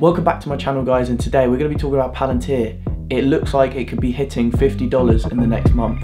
Welcome back to my channel guys and today we're going to be talking about Palantir. It looks like it could be hitting $50 in the next month.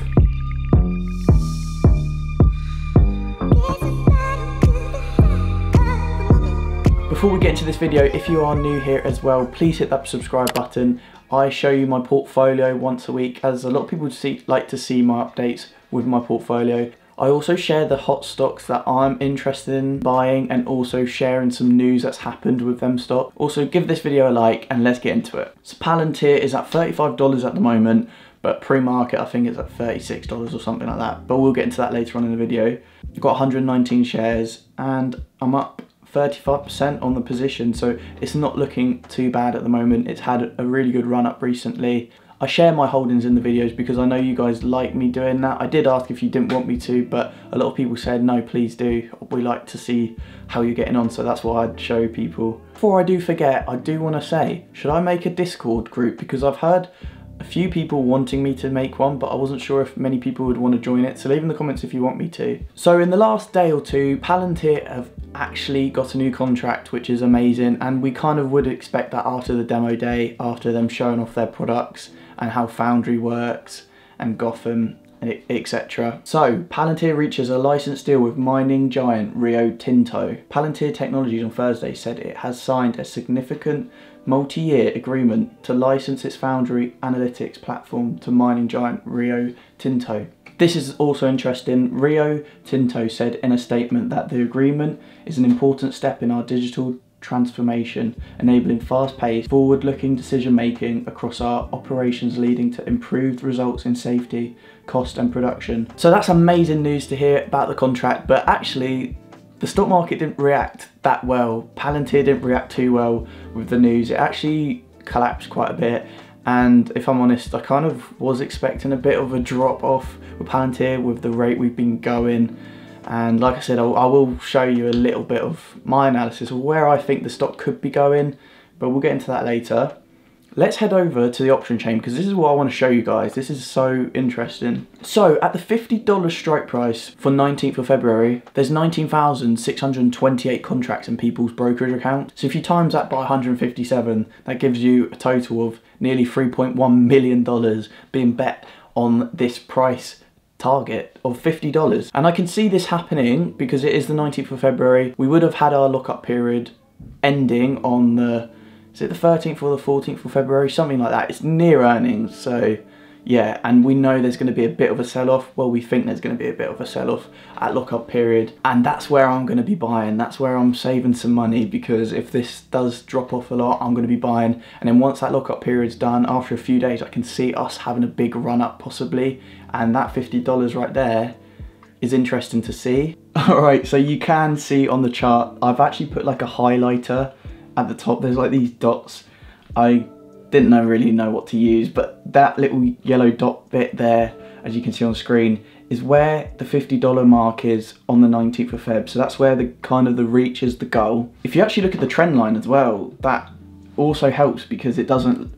Before we get into this video, if you are new here as well, please hit that subscribe button. I show you my portfolio once a week as a lot of people see, like to see my updates with my portfolio. I also share the hot stocks that I'm interested in buying and also sharing some news that's happened with them stock. Also give this video a like and let's get into it. So Palantir is at $35 at the moment but pre-market I think it's at $36 or something like that but we'll get into that later on in the video. I've got 119 shares and I'm up 35% on the position so it's not looking too bad at the moment. It's had a really good run up recently. I share my holdings in the videos because I know you guys like me doing that. I did ask if you didn't want me to, but a lot of people said, no, please do. We like to see how you're getting on, so that's why I'd show people. Before I do forget, I do want to say, should I make a Discord group? Because I've heard a few people wanting me to make one, but I wasn't sure if many people would want to join it, so leave in the comments if you want me to. So in the last day or two, Palantir have actually got a new contract, which is amazing, and we kind of would expect that after the demo day, after them showing off their products and how Foundry works and Gotham and etc. So, Palantir reaches a license deal with mining giant Rio Tinto. Palantir Technologies on Thursday said it has signed a significant multi-year agreement to license its Foundry analytics platform to mining giant Rio Tinto. This is also interesting. Rio Tinto said in a statement that the agreement is an important step in our digital transformation, enabling fast-paced, forward-looking decision-making across our operations leading to improved results in safety, cost and production. So that's amazing news to hear about the contract, but actually the stock market didn't react that well. Palantir didn't react too well with the news. It actually collapsed quite a bit and if I'm honest, I kind of was expecting a bit of a drop off with Palantir with the rate we've been going and like I said, I, I will show you a little bit of my analysis of where I think the stock could be going, but we'll get into that later. Let's head over to the option chain because this is what I want to show you guys. This is so interesting. So at the $50 strike price for 19th of February, there's 19,628 contracts in people's brokerage account. So if you times that by 157, that gives you a total of nearly $3.1 million being bet on this price target of $50. And I can see this happening because it is the 19th of February. We would have had our lockup period ending on the, is it the 13th or the 14th of February? Something like that. It's near earnings, so yeah, and we know there's going to be a bit of a sell-off. Well, we think there's going to be a bit of a sell-off at lockup period. And that's where I'm going to be buying. That's where I'm saving some money because if this does drop off a lot, I'm going to be buying. And then once that lockup period's done, after a few days, I can see us having a big run up possibly. And that $50 right there is interesting to see. All right, so you can see on the chart, I've actually put like a highlighter at the top. There's like these dots. I didn't know really know what to use, but that little yellow dot bit there, as you can see on screen, is where the $50 mark is on the 19th of Feb. So that's where the kind of the reach is the goal. If you actually look at the trend line as well, that also helps because it doesn't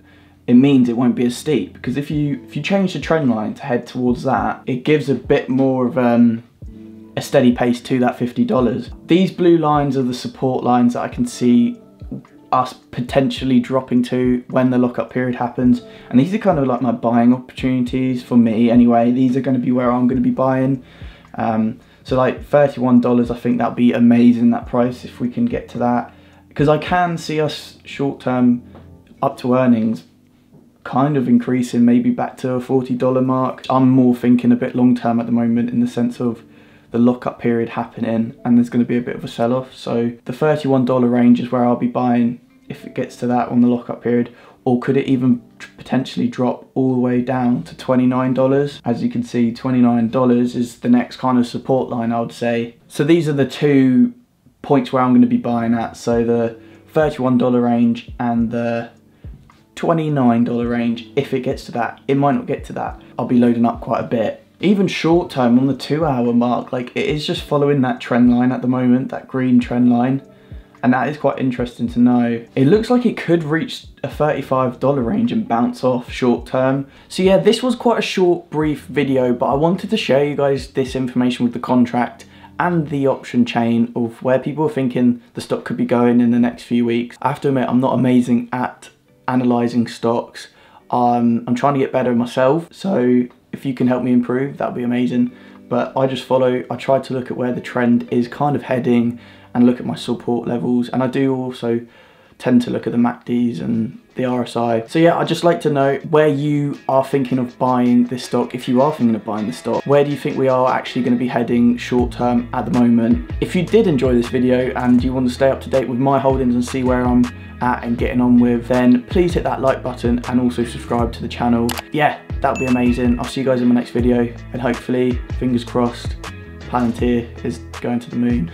it means it won't be as steep because if you if you change the trend line to head towards that it gives a bit more of um, a steady pace to that $50. These blue lines are the support lines that I can see us potentially dropping to when the lockup period happens. And these are kind of like my buying opportunities for me anyway. These are going to be where I'm going to be buying. Um, so like $31, I think that'd be amazing, that price, if we can get to that. Because I can see us short term up to earnings kind of increasing maybe back to a $40 mark. I'm more thinking a bit long term at the moment in the sense of the lockup period happening and there's going to be a bit of a sell-off. So the $31 range is where I'll be buying if it gets to that on the lockup period or could it even potentially drop all the way down to $29? As you can see, $29 is the next kind of support line, I would say. So these are the two points where I'm going to be buying at. So the $31 range and the $29 range, if it gets to that. It might not get to that. I'll be loading up quite a bit even short term on the two hour mark, like it is just following that trend line at the moment, that green trend line. And that is quite interesting to know. It looks like it could reach a $35 range and bounce off short term. So yeah, this was quite a short, brief video, but I wanted to share you guys this information with the contract and the option chain of where people are thinking the stock could be going in the next few weeks. I have to admit, I'm not amazing at analysing stocks. Um, I'm trying to get better myself, so if you can help me improve, that'd be amazing. But I just follow, I try to look at where the trend is kind of heading and look at my support levels. And I do also tend to look at the MACDs and the RSI. So yeah, I'd just like to know where you are thinking of buying this stock, if you are thinking of buying this stock. Where do you think we are actually going to be heading short term at the moment? If you did enjoy this video and you want to stay up to date with my holdings and see where I'm at and getting on with, then please hit that like button and also subscribe to the channel. Yeah, that would be amazing. I'll see you guys in my next video and hopefully, fingers crossed, Palantir is going to the moon.